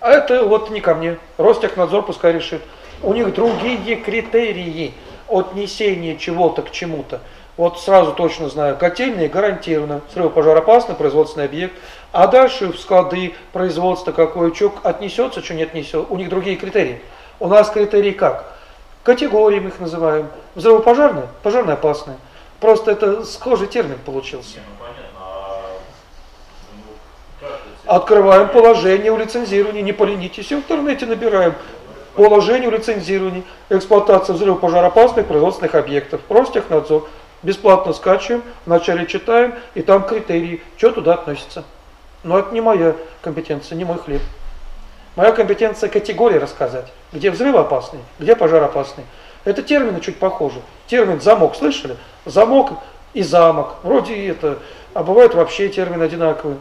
А это вот не ко мне. Ростехнадзор пускай решит. У них другие критерии отнесения чего-то к чему-то. Вот сразу точно знаю, котельные гарантированно, взрывопожароопасный производственный объект, а дальше в склады производства какой что отнесется, что не отнесет. У них другие критерии. У нас критерии как? Категории мы их называем. Взрывопожарные, пожарно опасные. Просто это схожий термин получился. Открываем положение о лицензировании, не поленитесь, в интернете набираем положение о лицензировании, эксплуатация взрывопожароопасных производственных объектов, Ростехнадзор. Бесплатно скачиваем, вначале читаем, и там критерии, что туда относится. Но это не моя компетенция, не мой хлеб. Моя компетенция категории рассказать, где взрыв опасный, где пожар опасный. Это термины чуть похожи. Термин замок, слышали? Замок и замок. Вроде это, а бывают вообще термины одинаковые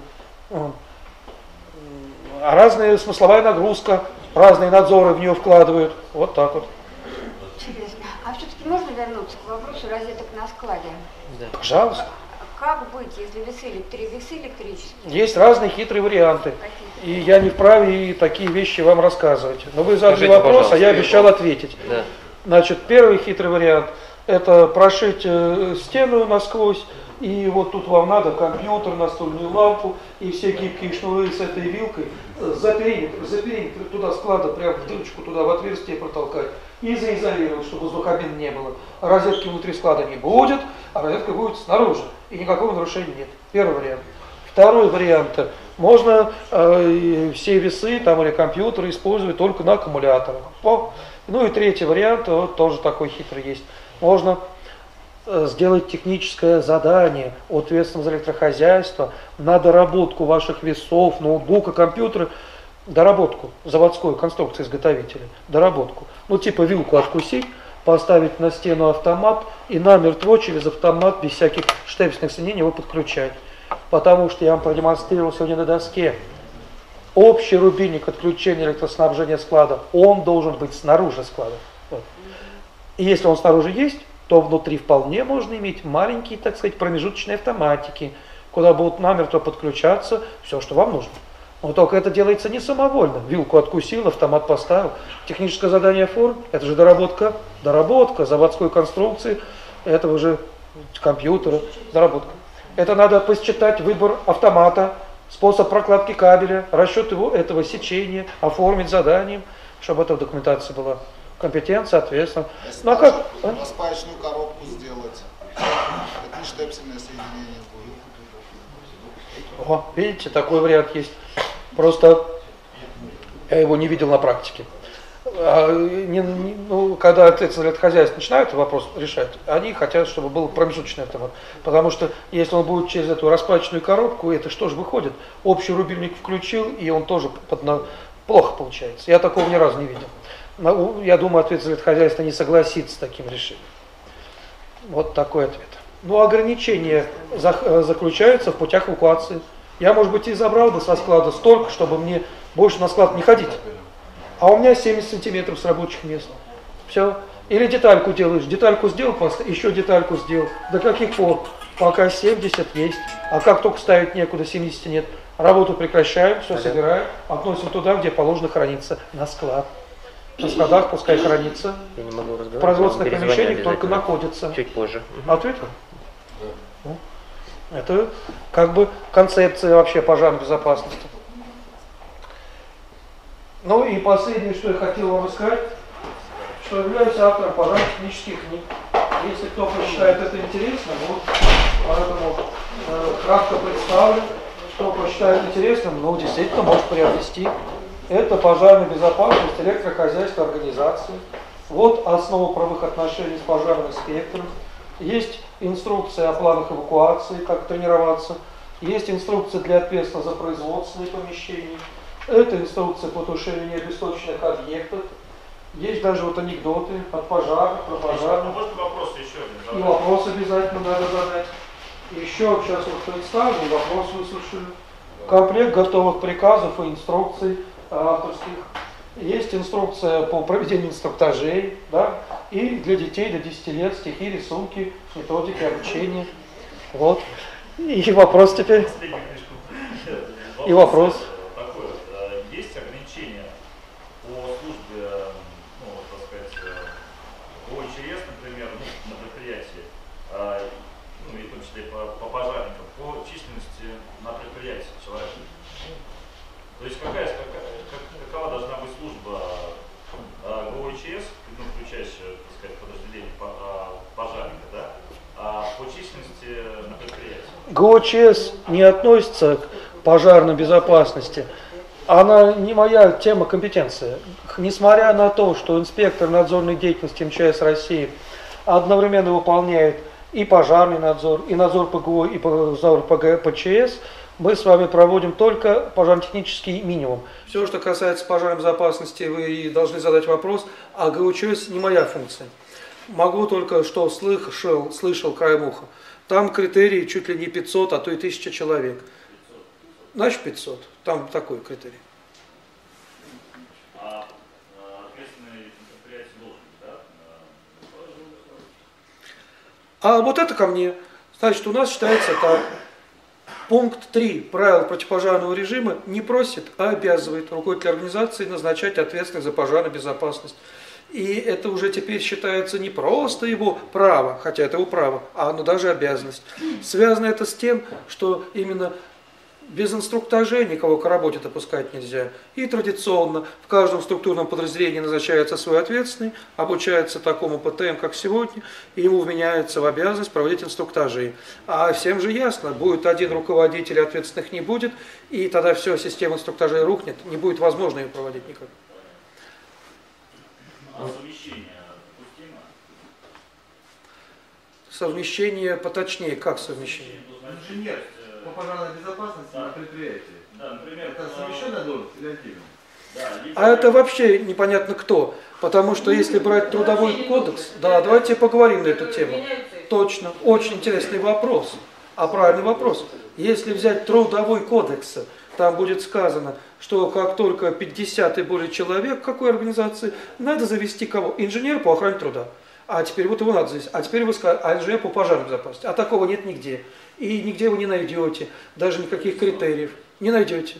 а разная смысловая нагрузка, разные надзоры в нее вкладывают. Вот так вот. А все-таки можно вернуться к вопросу розеток на складе? Да. Пожалуйста. Как быть, если весы, электри... весы электрические? Есть разные хитрые варианты. Какие? И я не вправе и такие вещи вам рассказывать. Но вы задали Скажите, вопрос, а я обещал ответить. Да. Значит, первый хитрый вариант – это прошить э, стену насквозь, и вот тут вам надо компьютер, настольную лампу и все гибкие шнуры с этой вилкой за периметр, за периметр туда склада, прям в дырочку туда, в отверстие протолкать и заизолировать, чтобы воздухобин не было. Розетки внутри склада не будет, а розетка будет снаружи, и никакого нарушения нет. Первый вариант. Второй вариант. Можно э, все весы там, или компьютеры использовать только на аккумуляторах. По- Ну и третий вариант, вот тоже такой хитрый есть. Можно э, сделать техническое задание ответственным за электрохозяйство на доработку ваших весов, ноутбука, компьютера, доработку заводской конструкции изготовителя, доработку. Ну типа вилку откусить, поставить на стену автомат и намертво через автомат без всяких штепсельных соединений его подключать. Потому что я вам продемонстрировал сегодня на доске, общий рубильник отключения электроснабжения склада, он должен быть снаружи склада. И если он снаружи есть, то внутри вполне можно иметь маленькие, так сказать, промежуточные автоматики, куда будут намертво подключаться все, что вам нужно. Но только это делается не самовольно. Вилку откусил, автомат поставил. Техническое задание форм, это же доработка, доработка заводской конструкции, этого же компьютера, доработка. Это надо посчитать выбор автомата, способ прокладки кабеля, расчет его этого сечения, оформить заданием, чтобы эта документация была. Компетенция, соответственно. Ну а как? а? Распаечную коробку сделать. Это не штепсельное соединение будет. О, видите, такой вариант есть. Просто я его не видел на практике. А, не- не- ну, когда ответственные от хозяйства начинают вопрос решать, они хотят, чтобы был промежуточный автомат. Потому что если он будет через эту распачную коробку, это что же выходит? Общий рубильник включил, и он тоже под на- плохо получается. Я такого ни разу не видел. У- Я думаю, ответственный от хозяйства не согласится с таким решением. Вот такой ответ. Ну, ограничение зах- э, заключается в путях эвакуации. Я, может быть, и забрал бы со склада столько, чтобы мне больше на склад не ходить. А у меня 70 сантиметров с рабочих мест. Все. Или детальку делаешь. Детальку сделал, пост- еще детальку сделал. До каких пор? Пока 70 есть. А как только ставить некуда, 70 нет. Работу прекращаем, все собираем, относим туда, где положено храниться, на склад. На складах пускай хранится. Я не могу. В производственных помещениях только находится. Чуть позже. Ответил? Ну, Это как бы концепция вообще пожарной безопасности. Ну и последнее, что я хотел вам рассказать, что являюсь автором пожарно-технических книг. Если кто посчитает это интересным, вот поэтому э, кратко представлю, кто посчитает интересным, ну действительно может приобрести. Это пожарная безопасность, электрохозяйство организации. Вот основа правовых отношений с пожарным инспектором. Есть инструкция о планах эвакуации, как тренироваться. Есть инструкция для ответственного за производственные помещения. Это инструкция по тушению необесточенных объектов. Есть даже вот анекдоты от пожарных, про пожарных. Можно вопрос еще один И задать? вопрос обязательно надо задать. Еще сейчас вот представлю, вопрос выслушаю. Комплект готовых приказов и инструкций авторских. Есть инструкция по проведению инструктажей, да, и для детей до 10 лет стихи, рисунки, методики обучения. Вот. И вопрос теперь. И вопрос. э, Такой вот. э, Есть ограничения по службе, э, ну, вот, так сказать, э, ОЧС, например, ну, на предприятии, а, ну, и в том числе по, по пожарникам, по численности на предприятии человека. То есть какая, какая- как- какова должна быть служба а, ГОЧС, ну, включающая, так сказать, подразделение по- а, пожарника, да, а по численности на предприятии? ГОЧС не относится к пожарной безопасности. Она не моя тема компетенции. Несмотря на то, что инспектор надзорной деятельности МЧС России одновременно выполняет и пожарный надзор, и надзор ПГО, и надзор ПЧС, мы с вами проводим только пожарно-технический минимум. Все, что касается пожарной безопасности, вы должны задать вопрос, а ГОЧС не моя функция. Могу только, что слышал, слышал краем уха. Там критерии чуть ли не 500, а то и 1000 человек. Значит 500. Там такой критерий. А, а? А вот это ко мне. Значит, у нас считается так. Пункт 3 правил противопожарного режима не просит, а обязывает руководителя организации назначать ответственных за пожарную безопасность. И это уже теперь считается не просто его право, хотя это его право, а оно даже обязанность. Связано это с тем, что именно без инструктажей никого к работе допускать нельзя. И традиционно в каждом структурном подразделении назначается свой ответственный, обучается такому ПТМ, как сегодня, и ему вменяется в обязанность проводить инструктажи. А всем же ясно, будет один руководитель, ответственных не будет, и тогда все, система инструктажей рухнет, не будет возможно ее проводить никак. А совмещение допустимо? Совмещение поточнее, как совмещение? Ну, Инженер э, по пожарной безопасности Да. на предприятии. Да, например, Это э, совмещенная должность или либо- А это вообще непонятно кто. Потому что если брать трудовой кодекс, да, давайте поговорим на эту тему. Точно, очень интересный вопрос. А правильный вопрос. Если взять трудовой кодекс, там будет сказано, что как только 50 и более человек какой организации, надо завести кого? Инженер по охране труда. А теперь вот его надо завести. А теперь вы скажете, а инженер по пожарной безопасности. А такого нет нигде. И нигде вы не найдете, даже никаких критериев. Не найдете.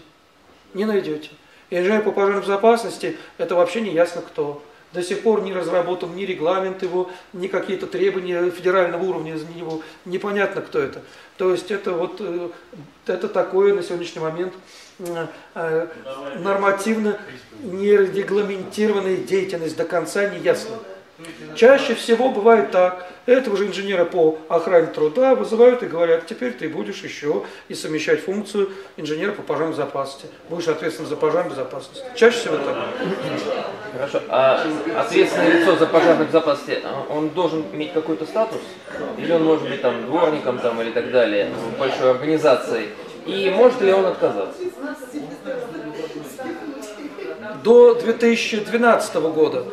Не найдете. Инженер по пожарной безопасности – это вообще не ясно кто. До сих пор не разработан ни регламент его, ни какие-то требования федерального уровня из него. Непонятно, кто это. То есть это вот э, это такое на сегодняшний момент э, э, нормативно нерегламентированная деятельность до конца не ясна. Чаще всего бывает так. Этого же инженера по охране труда вызывают и говорят, теперь ты будешь еще и совмещать функцию инженера по пожарной безопасности. Будешь ответственным за пожарную безопасность. Чаще всего так. Хорошо. А ответственное лицо за пожарную безопасность, а, он должен иметь какой-то статус? Или он может быть там дворником там, или так далее в большой организации? И может ли он отказаться? До 2012 года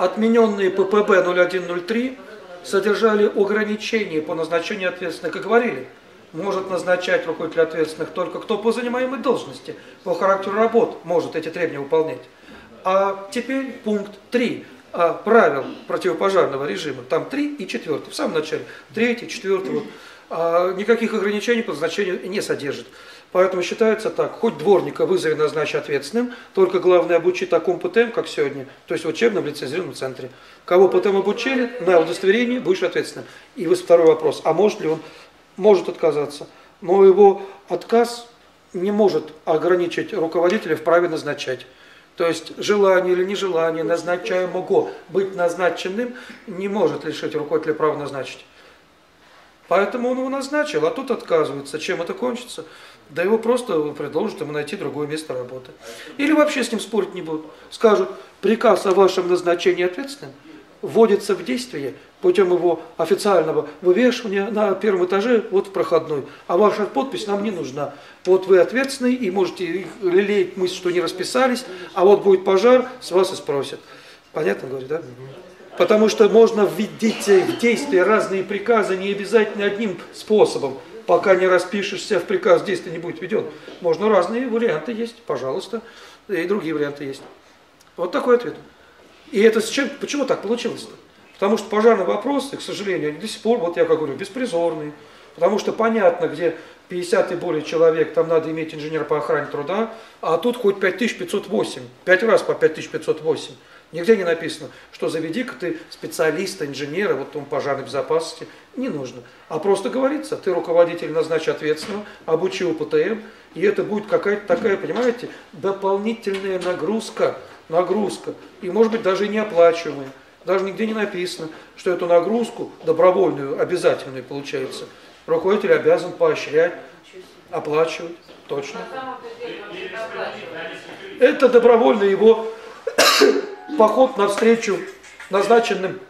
отмененные ППБ 0103 содержали ограничения по назначению ответственных, как говорили. Может назначать руководителя ответственных только кто по занимаемой должности, по характеру работ может эти требования выполнять. А теперь пункт 3 а, правил противопожарного режима. Там 3 и 4. В самом начале. 3, 4. Вот, а, никаких ограничений по назначению не содержит. Поэтому считается так, хоть дворника вызови назначь ответственным, только главное обучи такому ПТМ, как сегодня, то есть в учебном лицензированном центре. Кого ПТМ обучили, на удостоверении будешь ответственным. И вот второй вопрос, а может ли он, может отказаться, но его отказ не может ограничить руководителя в праве назначать. То есть желание или нежелание назначаемого быть назначенным не может лишить руководителя права назначить. Поэтому он его назначил, а тут отказывается. Чем это кончится? Да его просто предложат ему найти другое место работы. Или вообще с ним спорить не будут. Скажут, приказ о вашем назначении ответственным вводится в действие путем его официального вывешивания на первом этаже, вот в проходной. А ваша подпись нам не нужна. Вот вы ответственный и можете лелеять мысль, что не расписались, а вот будет пожар, с вас и спросят. Понятно, говорю, да? Потому что можно вводить в действие разные приказы не обязательно одним способом. Пока не распишешься в приказ, действие не будет введен. Можно разные варианты есть, пожалуйста, и другие варианты есть. Вот такой ответ. И это с чем, почему так получилось-то? Потому что пожарные вопросы, к сожалению, они до сих пор, вот я как говорю, беспризорные. Потому что понятно, где 50 и более человек, там надо иметь инженера по охране труда, а тут хоть 5508, 5 раз по 5508. Нигде не написано, что заведи-ка ты специалиста, инженера, вот он пожарной безопасности, не нужно. А просто говорится, ты руководитель назначь ответственного, обучи УПТМ, и это будет какая-то такая, понимаете, дополнительная нагрузка, нагрузка, и может быть даже неоплачиваемая. Даже нигде не написано, что эту нагрузку, добровольную, обязательную получается, руководитель обязан поощрять, оплачивать, точно. Это добровольно его поход навстречу назначенным.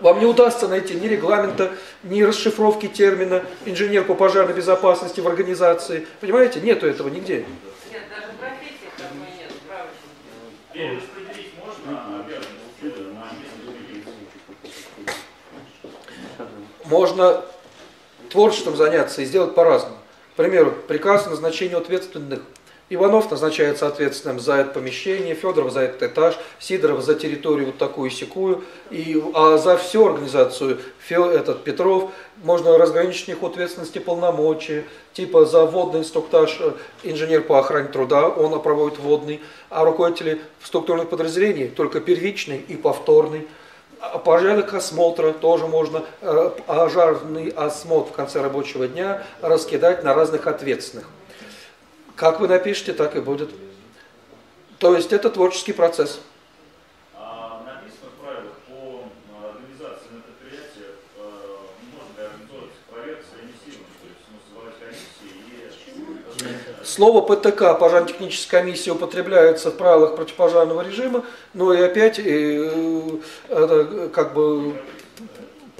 Вам не удастся найти ни регламента, ни расшифровки термина инженер по пожарной безопасности в организации. Понимаете, нету этого нигде. Нет, даже профессии такой нет. Перераспределить можно творчеством заняться и сделать по-разному. К примеру, приказ о назначению ответственных Иванов назначается ответственным за это помещение, Федоров за этот этаж, Сидоров за территорию вот такую секую, и, а за всю организацию Фе- этот Петров можно разграничить их ответственности полномочия, типа за водный инструктаж э, инженер по охране труда, он проводит водный, а руководители структурных подразделений только первичный и повторный. А Порядок осмотра тоже можно, э, пожарный осмотр в конце рабочего дня раскидать на разных ответственных. Как вы напишете, так и будет. То есть это творческий процесс. А написано в правилах по организации на предприятиях, э, есть ну, и... Слово ПТК, пожарно-техническая комиссия, употребляется в правилах противопожарного режима, но и опять э, это как бы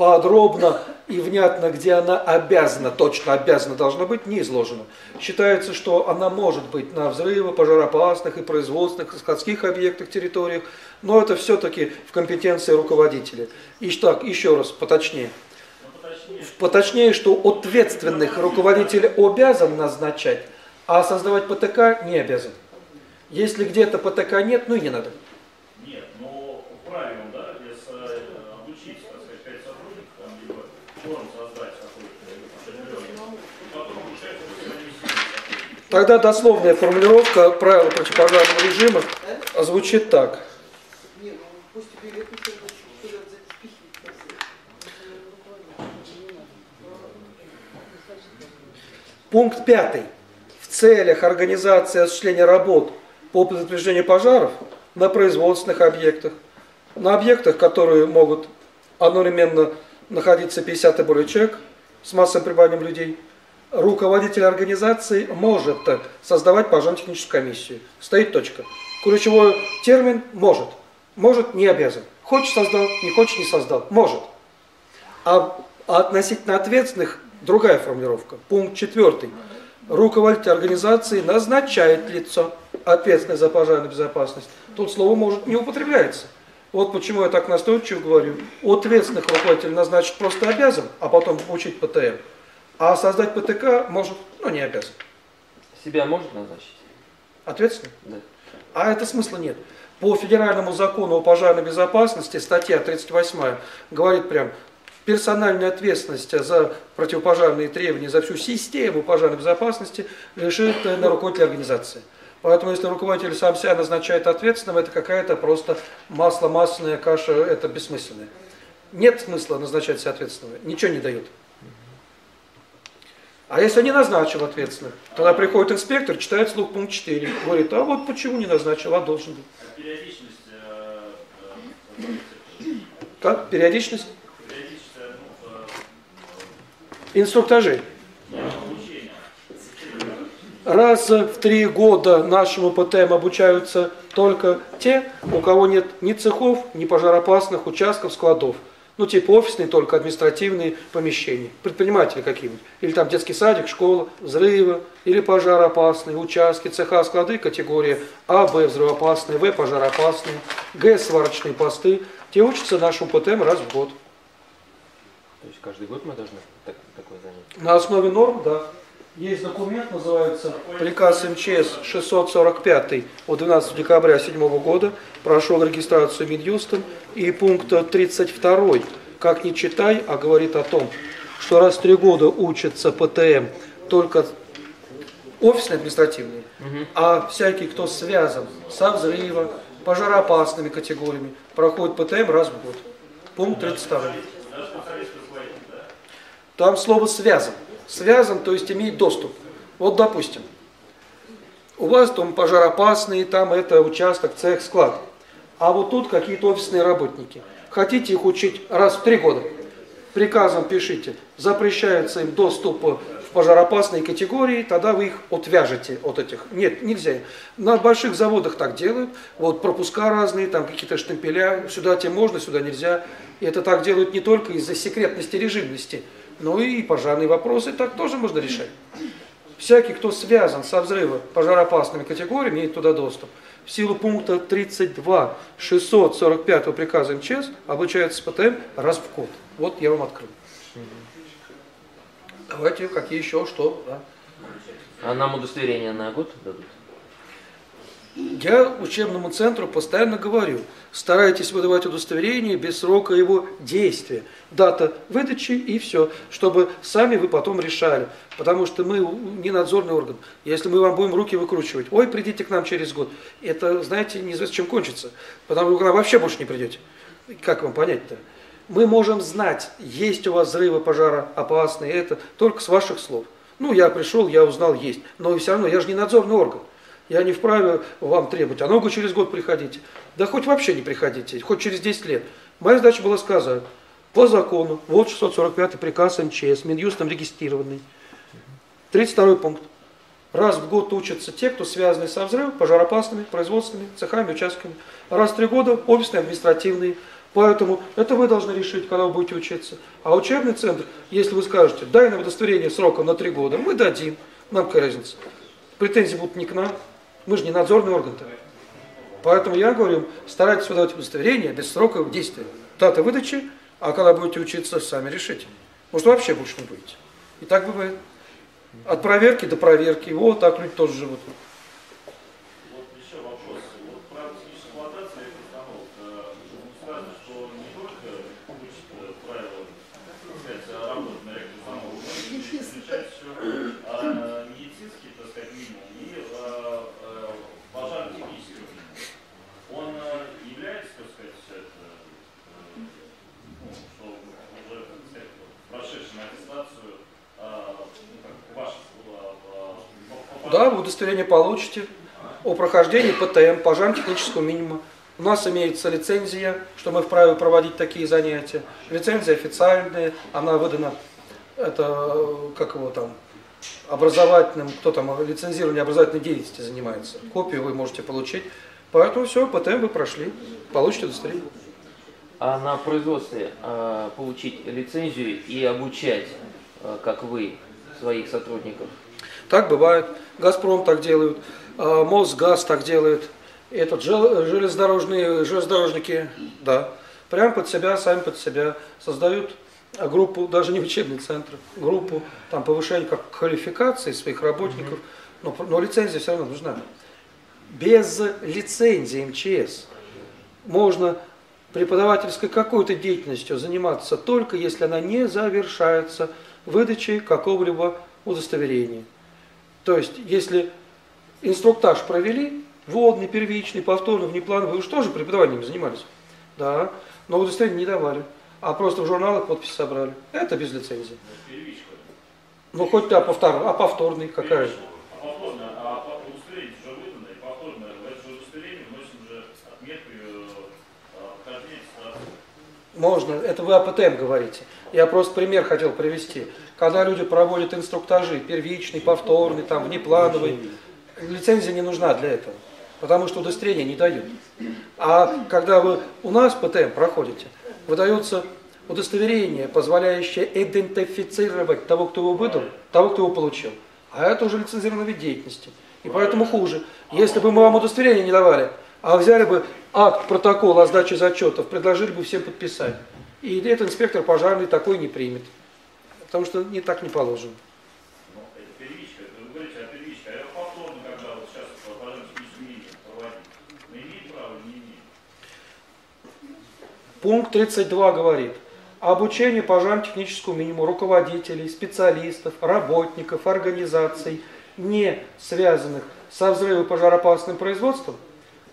подробно и внятно, где она обязана, точно обязана должна быть, не изложено. Считается, что она может быть на взрывы, пожароопасных и производственных, и складских объектах, территориях, но это все-таки в компетенции руководителя. И так, еще раз, поточнее. Поточнее, что ответственных руководитель обязан назначать, а создавать ПТК не обязан. Если где-то ПТК нет, ну и не надо. Нет, но по правилам, да, если э, обучить, так сказать, пять сотрудников, там, либо форум создать какой-то определенный, потом получается, что ремиссирование Тогда дословная формулировка правил противопожарного режима звучит так. Пункт пятый. В целях организации осуществления работ по предупреждению пожаров на производственных объектах, на объектах, которые могут одновременно находиться 50 и более человек с массовым пребыванием людей, руководитель организации может создавать пожарно-техническую комиссию. Стоит точка. Ключевой термин «может». Может, не обязан. Хочешь создал, не хочешь не создал. Может. А относительно ответственных другая формулировка. Пункт четвертый. Руководитель организации назначает лицо, ответственное за пожарную безопасность. Тут слово «может» не употребляется. Вот почему я так настойчиво говорю. Ответственных руководитель назначить просто обязан, а потом получить ПТМ. А создать ПТК может, но не обязан. Себя может назначить? Ответственно? Да. А это смысла нет. По федеральному закону о пожарной безопасности, статья 38 говорит прям, персональная ответственность за противопожарные требования, за всю систему пожарной безопасности лежит на руководителе организации. Поэтому если руководитель сам себя назначает ответственным, это какая-то просто масло масляная каша, это бессмысленное. Нет смысла назначать себя ответственного, ничего не дает. А если не назначил ответственных, тогда приходит инспектор, читает слух пункт 4, говорит, а вот почему не назначил, а должен был. А периодичность, э, э, Как? Периодичность? периодичность, э, ну, Инструктажей. обучения. Раз в три года нашему ПТМ обучаются только те, у кого нет ни цехов, ни пожароопасных участков, складов. Ну, типа офисные, только административные помещения. Предприниматели какие-нибудь. Или там детский садик, школа, взрывы, или пожароопасные участки, цеха, склады, категория А, Б, взрывоопасные, В, пожароопасные, Г, сварочные посты. Те учатся нашему ПТМ раз в год. То есть каждый год мы должны так- такое занятие? На основе норм, да. Есть документ, называется приказ МЧС 645 от 12 декабря 2007 года, прошел регистрацию Минюстом, и пункт 32, как не читай, а говорит о том, что раз в три года учатся ПТМ только офисные административные, а всякий, кто связан со взрывом, пожароопасными категориями, проходит ПТМ раз в год. Пункт 32. Там слово «связан». Связан, то есть имеет доступ. Вот, допустим, у вас там пожароопасные, там это участок, цех, склад. А вот тут какие-то офисные работники. Хотите их учить раз в три года? Приказом пишите, запрещается им доступ в пожароопасные категории, тогда вы их отвяжете от этих. Нет, нельзя. На больших заводах так делают, вот пропуска разные, там какие-то штемпеля, сюда тебе можно, сюда нельзя. И это так делают не только из-за секретности, режимности, но и пожарные вопросы так тоже можно решать. Всякий, кто связан со взрывом пожароопасными категориями, имеет туда доступ. В силу пункта 32 645 приказа МЧС обучается ПТМ раз в год. Вот я вам открыл. Давайте, какие еще, что? Да. А нам удостоверение на год дадут? Я учебному центру постоянно говорю, старайтесь выдавать удостоверение без срока его действия. Дата выдачи и все, чтобы сами вы потом решали. Потому что мы не надзорный орган. Если мы вам будем руки выкручивать, ой, придите к нам через год, это, знаете, неизвестно чем кончится. Потому что к нам вообще больше не придете. Как вам понять-то? Мы можем знать, есть у вас взрывы, пожара опасные, это только с ваших слов. Ну, я пришел, я узнал, есть. Но все равно, я же не надзорный орган. Я не вправе вам требовать, а ну через год приходите. Да хоть вообще не приходите, хоть через 10 лет. Моя задача была сказать, по закону, вот 645 приказ МЧС, Минюстом регистрированный. 32 пункт. Раз в год учатся те, кто связаны со взрывом, пожароопасными, производственными, цехами, участками. Раз в три года офисные, административные. Поэтому это вы должны решить, когда вы будете учиться. А учебный центр, если вы скажете, дай нам удостоверение сроком на три года, мы дадим. Нам какая разница. Претензии будут не к нам, мы же не надзорный орган-то. Поэтому я говорю, старайтесь выдавать удостоверение без срока действия. Дата выдачи, а когда будете учиться, сами решите. Может, вообще больше не будете. И так бывает. От проверки до проверки. Вот так люди тоже живут. Вот еще вопрос. Вот про техническую эксплуатацию этих установок. э, Сказано, что не только учат э, правила, так сказать, работы на электроустановку, но и изучать еще а, медицинский, так сказать, минимум и а, а, пожарно-технический минимум. Он э, является, так сказать, это, э, ну, что уже, так сказать, прошедшим аттестацию, а, ну, как ваш, а, а, по- по- Да, вы удостоверение получите о прохождении ПТМ, пожарно-технического минимума. У нас имеется лицензия, что мы вправе проводить такие занятия. Лицензия официальная, она выдана, это, как его там, образовательным, кто там лицензирование образовательной деятельности занимается. Копию вы можете получить. Поэтому все, ПТМ вы прошли, получите удостоверение. А на производстве э, получить лицензию и обучать, э, как вы, своих сотрудников? Так бывает. Газпром так делают, а, Мосгаз так делает. Этот жел- железнодорожные железнодорожники, да, прям под себя, сами под себя создают группу, даже не учебный центр, группу там повышения как квалификации своих работников, но, но лицензия все равно нужна. Без лицензии МЧС можно преподавательской какой-то деятельностью заниматься только если она не завершается выдачей какого-либо удостоверения. То есть, если инструктаж провели, вводный, первичный, повторный, внеплановый, вы уж тоже преподаванием занимались. Да, но удостоверение не давали, а просто в журналах подписи собрали. Это без лицензии. первичка. Ну, хоть а повтор, а повторный какая? А а же э, а. Можно, это вы о ПТМ говорите. Я просто пример хотел привести. Когда люди проводят инструктажи, первичный, повторный, там, внеплановый, лицензия не нужна для этого, потому что удостоверения не дают. А когда вы у нас ПТМ проходите, выдается удостоверение, позволяющее идентифицировать того, кто его выдал, того, кто его получил. А это уже лицензированный вид деятельности. И поэтому хуже. Если бы мы вам удостоверение не давали, а взяли бы акт, протокол о сдаче зачетов, предложили бы всем подписать. И этот инспектор пожарный такой не примет. Потому что не так не положено. Ну, это первичка, это вы говорите о первичке, а повторно, когда вот сейчас пожарно-технический минимум проводить, мы имеем право или не имеем? Пункт 32 говорит, обучение пожарно-техническому минимуму руководителей, специалистов, работников, организаций, не связанных со взрывом пожароопасным производством,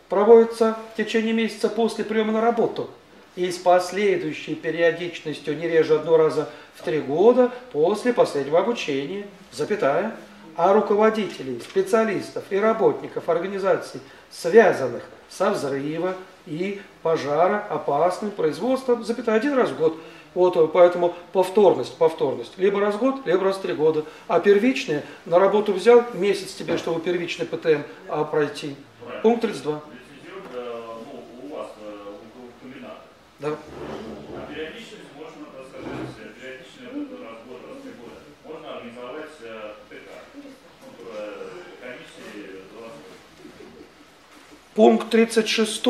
проводится в течение месяца после приема на работу и с последующей периодичностью не реже одного раза в три года после последнего обучения, запятая, а руководителей, специалистов и работников организаций, связанных со взрыва и пожара опасным производством, запятая, один раз в год. Вот поэтому повторность, повторность. Либо раз в год, либо раз в три года. А первичные, на работу взял месяц тебе, чтобы первичный ПТМ а, пройти. Пункт 32. Лицензируем, э, ну, у вас, э, у у комбината. Да. А периодичность можно, так сказать, э, периодично это раз в год, раз в три года. Можно организовать э, ТК, ну, э, комиссии. Пункт 36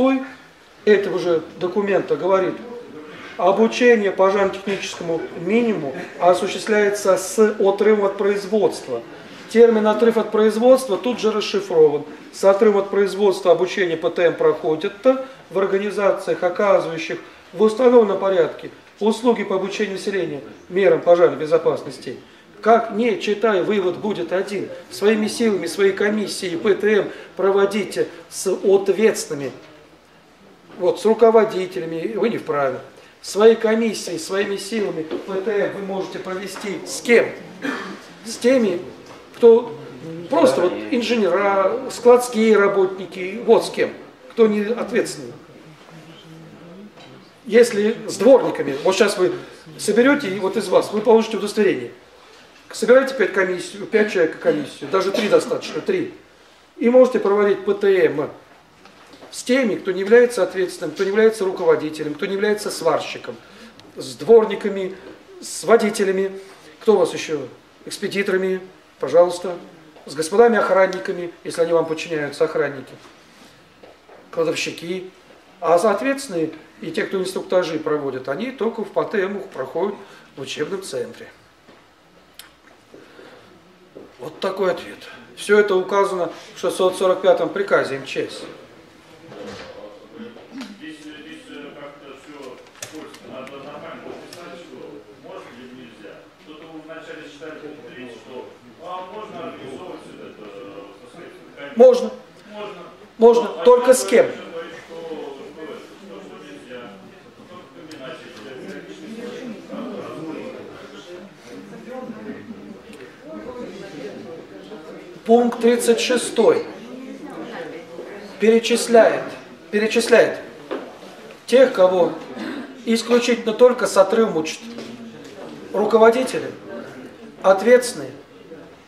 этого же документа говорит, обучение пожарно-техническому минимуму осуществляется с отрывом от производства. Термин «отрыв от производства» тут же расшифрован. С отрывом от производства обучение ПТМ проходит в организациях, оказывающих в установленном порядке услуги по обучению населения мерам пожарной безопасности. Как не читая, вывод будет один. Своими силами, своей комиссией ПТМ проводите с ответственными, вот, с руководителями, вы не вправе. Своей комиссией, своими силами ПТМ вы можете провести с кем? С теми, кто просто вот инженера, складские работники, вот с кем, кто не ответственный. Если с дворниками, вот сейчас вы соберете, и вот из вас, вы получите удостоверение. Собирайте пять комиссию, пять человек комиссию, даже три достаточно, три. И можете проводить ПТМ с теми, кто не является ответственным, кто не является руководителем, кто не является сварщиком, с дворниками, с водителями, кто у вас еще, экспедиторами, пожалуйста, с господами охранниками, если они вам подчиняются, охранники, кладовщики, а соответственно и те, кто инструктажи проводят, они только в ПТМ проходят в учебном центре. Вот такой ответ. Все это указано в 645 приказе МЧС. Здесь, здесь э, как-то все скользко. Надо нормально написать, что можно или нельзя. Кто-то вы вначале читали пункт 3, что а, можно организовывать это, э, так сказать, комиссию. Можно, Можно. можно, Но только отдельно с кем? говорит, что- что- что- что нельзя. Только в комбинате. Пункт 36 перечисляет, перечисляет тех, кого исключительно только с отрывом учат. Руководители, ответственные,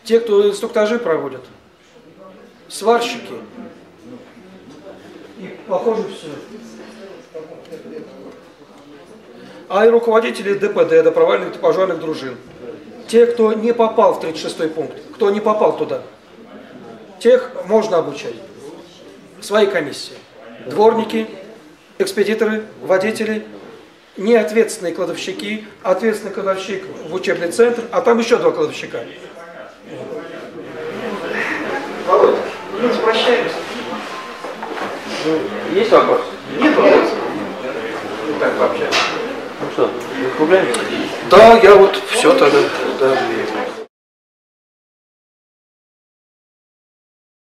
те, кто инструктажи проводят, сварщики. И похоже все. А и руководители ДПД, добровольных пожарных дружин. Те, кто не попал в 36 пункт, кто не попал туда, тех можно обучать. Своей комиссии. Дворники, экспедиторы, водители, неответственные кладовщики, ответственный кладовщик в учебный центр, а там еще два кладовщика. Володя, ну, прощаемся. Есть вопрос? Нет вопросов. Ну так вообще. Ну что? Да, я вот все тогда. Да.